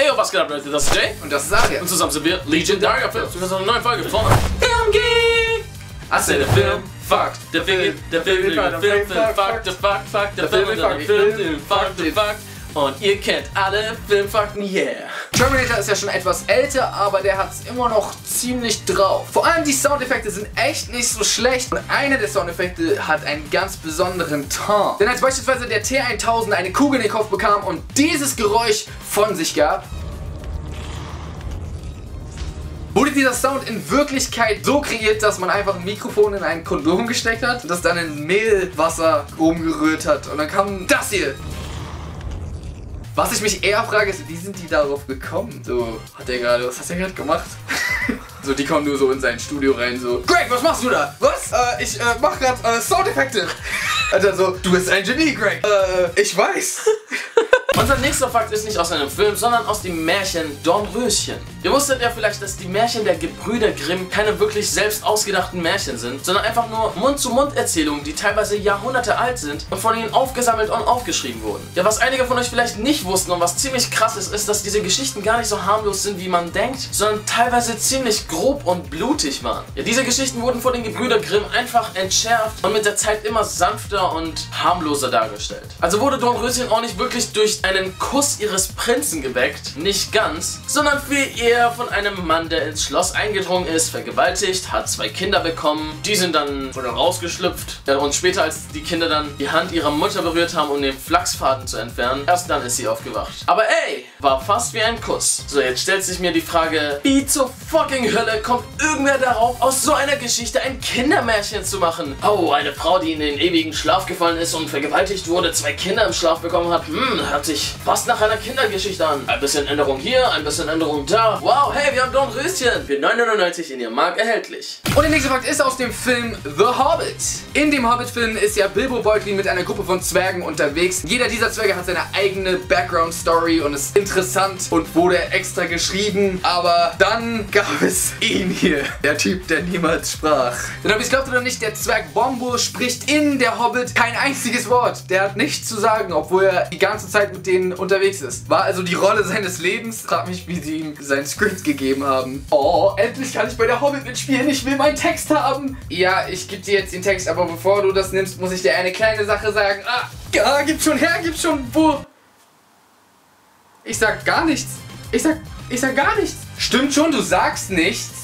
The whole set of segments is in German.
Hey, was geht ab, Leute? Das ist Jay. Und das ist Aria. Und zusammen sind wir Legendary Films. Wir sind eine neue Folge von Filmgeek. I said the film, fuck, der Film, der Film, der Film, fuck, der fuck, fuck, der Film, der Film, der fuck, der fuck. Und ihr kennt alle Filmfakten, yeah. Terminator ist ja schon etwas älter, aber der hat es immer noch ziemlich drauf. Vor allem die Soundeffekte sind echt nicht so schlecht. Und einer der Soundeffekte hat einen ganz besonderen Ton. Denn als beispielsweise der T1000 eine Kugel in den Kopf bekam und dieses Geräusch von sich gab, wurde dieser Sound in Wirklichkeit so kreiert, dass man einfach ein Mikrofon in ein Kondom gesteckt hat und das dann in Mehlwasser umgerührt hat. Und dann kam das hier. Was ich mich eher frage, ist, wie sind die darauf gekommen? So, hat der gerade, was hast du gerade gemacht? so, die kommen nur so in sein Studio rein, so, Greg, was machst du da? Was? Äh, ich äh, mach grad äh, Soundeffekte. Alter, so, du bist ein Genie, Greg. Äh, ich weiß. Unser nächster Fakt ist nicht aus einem Film, sondern aus dem Märchen Dornröschen. Ihr wusstet ja vielleicht, dass die Märchen der Gebrüder Grimm keine wirklich selbst ausgedachten Märchen sind, sondern einfach nur Mund-zu-Mund-Erzählungen, die teilweise Jahrhunderte alt sind und von ihnen aufgesammelt und aufgeschrieben wurden. Ja, was einige von euch vielleicht nicht wussten und was ziemlich krass ist, ist, dass diese Geschichten gar nicht so harmlos sind, wie man denkt, sondern teilweise ziemlich grob und blutig waren. Ja, diese Geschichten wurden von den Gebrüder Grimm einfach entschärft und mit der Zeit immer sanfter und harmloser dargestellt. Also wurde Dornröschen auch nicht wirklich durch einen Kuss ihres Prinzen geweckt, nicht ganz, sondern viel eher von einem Mann, der ins Schloss eingedrungen ist, vergewaltigt, hat zwei Kinder bekommen, die sind dann sogar rausgeschlüpft und später, als die Kinder dann die Hand ihrer Mutter berührt haben, um den Flachsfaden zu entfernen, erst dann ist sie aufgewacht. Aber ey, war fast wie ein Kuss. So, jetzt stellt sich mir die Frage, wie zur fucking Hölle kommt irgendwer darauf, aus so einer Geschichte ein Kindermärchen zu machen? Oh, eine Frau, die in den ewigen Schlaf gefallen ist und vergewaltigt wurde, zwei Kinder im Schlaf bekommen hat, hm, hört sich fast nach einer Kindergeschichte an. Ein bisschen Änderung hier, ein bisschen Änderung da. Wow, hey, wir haben Dornröschen. Für 9,99 in ihrem Markt erhältlich. Und der nächste Fakt ist aus dem Film The Hobbit. In dem Hobbit-Film ist ja Bilbo Beutlin mit einer Gruppe von Zwergen unterwegs. Jeder dieser Zwerge hat seine eigene Background-Story und ist interessant und wurde extra geschrieben. Aber dann gab es ihn hier. Der Typ, der niemals sprach. Denn ob es glaubt oder nicht, der Zwerg Bombo spricht in der Hobbit kein einziges Wort. Der hat nichts zu sagen, obwohl er die ganze Zeit mit denen unterwegs ist. War also die Rolle seines Lebens. Frag mich, wie sie ihm sein Script gegeben haben. Oh, endlich kann ich bei der Hobbit mitspielen. Ich will meinen Text haben. Ja, ich gebe dir jetzt den Text, aber bevor du das nimmst, muss ich dir eine kleine Sache sagen. Ah, ja, gib schon her, gib schon. Wo? Ich sag gar nichts. Ich sag, ich sag gar nichts. Stimmt schon, du sagst nichts.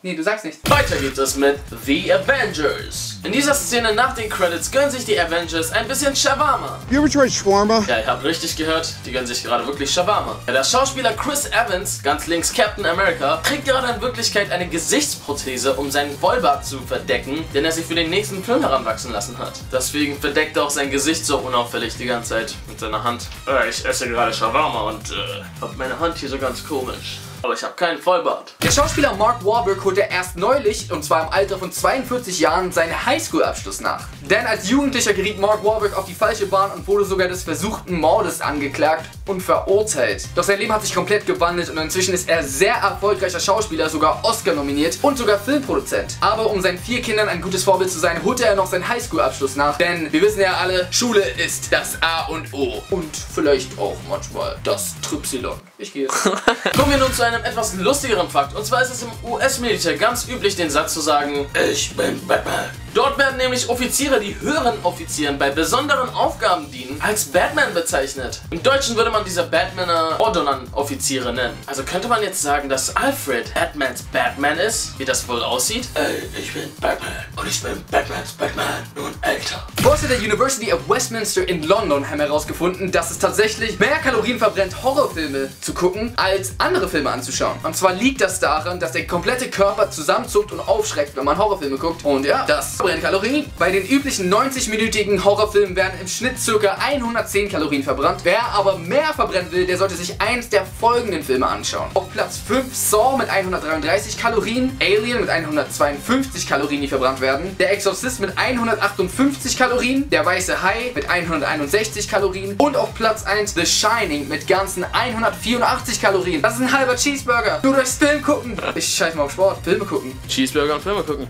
Nee, du sagst nichts. Weiter geht es mit The Avengers. In dieser Szene nach den Credits gönnen sich die Avengers ein bisschen Shawarma. You ever tried shawarma? Ja, ihr habt richtig gehört, die gönnen sich gerade wirklich Shawarma. Ja, der Schauspieler Chris Evans, ganz links Captain America, trägt gerade in Wirklichkeit eine Gesichtsprothese, um seinen Vollbart zu verdecken, den er sich für den nächsten Film heranwachsen lassen hat. Deswegen verdeckt er auch sein Gesicht so unauffällig die ganze Zeit mit seiner Hand. Äh, ich esse gerade Shawarma und äh, hab meine Hand hier so ganz komisch. Aber ich habe keinen Vollbart. Der Schauspieler Mark Wahlberg holte erst neulich, und zwar im Alter von 42 Jahren, seinen Highschool-Abschluss nach. Denn als Jugendlicher geriet Mark Wahlberg auf die falsche Bahn und wurde sogar des versuchten Mordes angeklagt und verurteilt. Doch sein Leben hat sich komplett gewandelt und inzwischen ist er sehr erfolgreicher Schauspieler, sogar Oscar nominiert und sogar Filmproduzent. Aber um seinen vier Kindern ein gutes Vorbild zu sein, holte er noch seinen Highschool-Abschluss nach. Denn wir wissen ja alle, Schule ist das A und O. Und vielleicht auch manchmal das Trypsilon. Ich gehe. Kommen wir nun zu einem etwas lustigeren Fakt. Und zwar ist es im US-Militär ganz üblich, den Satz zu sagen, ich bin Batman. Dort werden nämlich Offiziere, die höheren Offizieren bei besonderen Aufgaben dienen, als Batman bezeichnet. Im Deutschen würde man diese Batmaner Ordonnern-Offiziere nennen. Also könnte man jetzt sagen, dass Alfred Batmans Batman ist, wie das wohl aussieht? Ey, ich bin Batman und ich bin Batmans Batman, nun älter. Forscher der University of Westminster in London haben herausgefunden, dass es tatsächlich mehr Kalorien verbrennt, Horrorfilme zu gucken, als andere Filme anzuschauen. Und zwar liegt das daran, dass der komplette Körper zusammenzuckt und aufschreckt, wenn man Horrorfilme guckt. Und ja, das verbrennt Kalorien. Bei den üblichen 90-minütigen Horrorfilmen werden im Schnitt ca. 110 Kalorien verbrannt. Wer aber mehr verbrennen will, der sollte sich eins der folgenden Filme anschauen. Auf Platz 5 Saw mit 133 Kalorien, Alien mit 152 Kalorien, die verbrannt werden, Der Exorcist mit 158 Kalorien, Der Weiße Hai mit 161 Kalorien und auf Platz 1 The Shining mit ganzen 184 Kalorien. Das ist ein halber Cheeseburger. Nur durchs Film gucken. Ich scheiß mal auf Sport. Filme gucken. Cheeseburger und Filme gucken.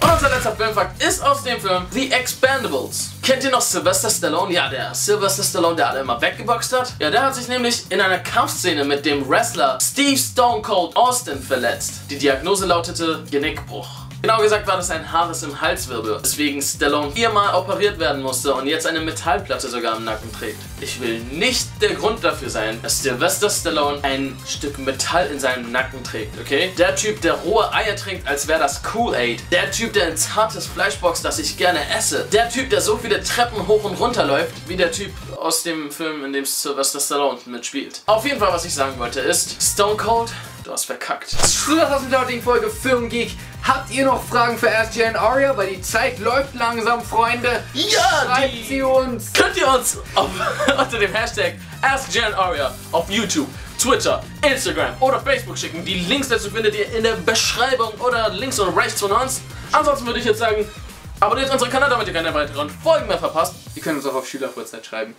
Und unser letzter Filmfakt ist aus dem Film The Expendables. Kennt ihr noch Sylvester Stallone? Ja, der Sylvester Stallone, der alle immer weggeboxt hat. Ja, der hat sich nämlich in einer Kampfszene mit dem Wrestler Steve Stone Cold Austin verletzt. Die Diagnose lautete Genickbruch. Genau gesagt war das ein Haares im Halswirbel, weswegen Stallone viermal operiert werden musste und jetzt eine Metallplatte sogar im Nacken trägt. Ich will nicht der Grund dafür sein, dass Sylvester Stallone ein Stück Metall in seinem Nacken trägt, okay? Der Typ, der rohe Eier trinkt, als wäre das Kool-Aid. Der Typ, der ein zartes Fleisch boxt, das ich gerne esse. Der Typ, der so viele Treppen hoch und runter läuft, wie der Typ aus dem Film, in dem Sylvester Stallone mitspielt. Auf jeden Fall, was ich sagen wollte, ist Stone Cold, du hast verkackt. Das war's mit der heutigen Folge Filmgeek. Habt ihr noch Fragen für und Aria? Weil die Zeit läuft langsam, Freunde. Ja, Schreibt sie uns. könnt ihr uns auf, unter dem Hashtag AskJanAria auf YouTube, Twitter, Instagram oder Facebook schicken. Die Links dazu findet ihr in der Beschreibung oder links und rechts von uns. Ansonsten würde ich jetzt sagen, abonniert unseren Kanal, damit ihr keine weiteren Folgen mehr verpasst. Ihr könnt uns auch auf Schülerfreizeit schreiben.